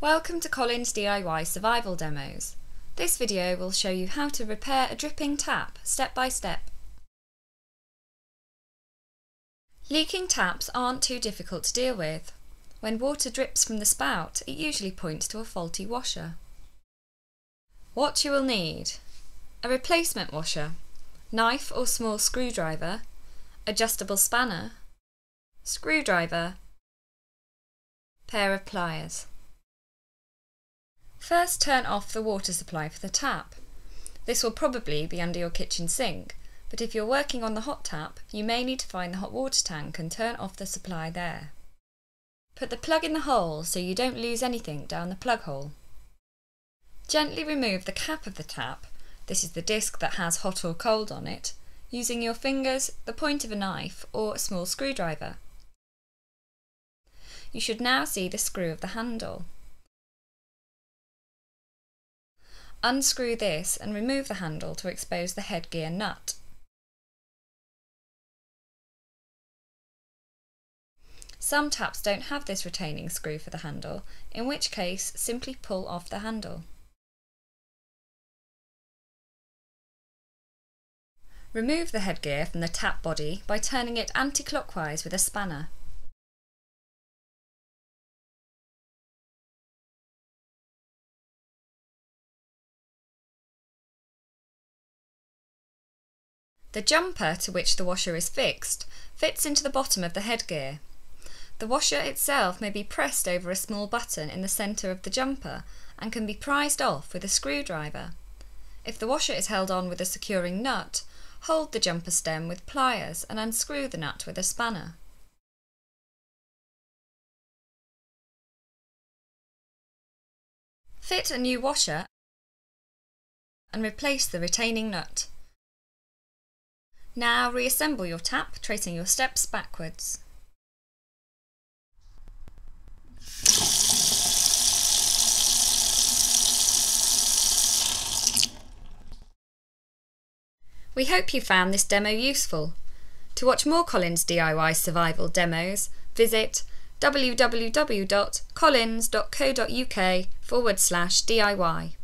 Welcome to Collins DIY Survival Demos. This video will show you how to repair a dripping tap step by step. Leaking taps aren't too difficult to deal with. When water drips from the spout, it usually points to a faulty washer. What you will need a replacement washer, knife or small screwdriver, adjustable spanner, screwdriver, pair of pliers. First turn off the water supply for the tap. This will probably be under your kitchen sink, but if you're working on the hot tap, you may need to find the hot water tank and turn off the supply there. Put the plug in the hole so you don't lose anything down the plug hole. Gently remove the cap of the tap, this is the disc that has hot or cold on it, using your fingers, the point of a knife or a small screwdriver. You should now see the screw of the handle. Unscrew this and remove the handle to expose the headgear nut. Some taps don't have this retaining screw for the handle, in which case simply pull off the handle. Remove the headgear from the tap body by turning it anti-clockwise with a spanner. The jumper to which the washer is fixed fits into the bottom of the headgear. The washer itself may be pressed over a small button in the centre of the jumper and can be prised off with a screwdriver. If the washer is held on with a securing nut, hold the jumper stem with pliers and unscrew the nut with a spanner. Fit a new washer and replace the retaining nut. Now reassemble your tap, tracing your steps backwards. We hope you found this demo useful. To watch more Collins DIY survival demos, visit www.collins.co.uk forward slash DIY.